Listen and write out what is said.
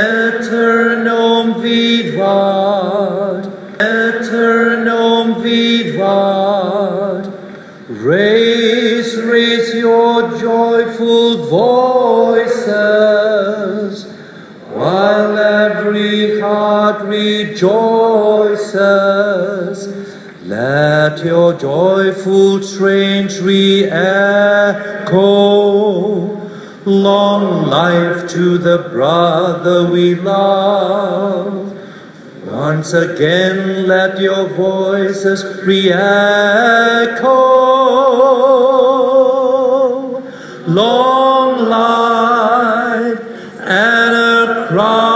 Aeternum vivat, aeternum vivat. Raise, raise your joyful voices, while every heart rejoices. Let your joyful strains re-echo. Long life to the brother we love. Once again, let your voices re-echo. Long life and a crown.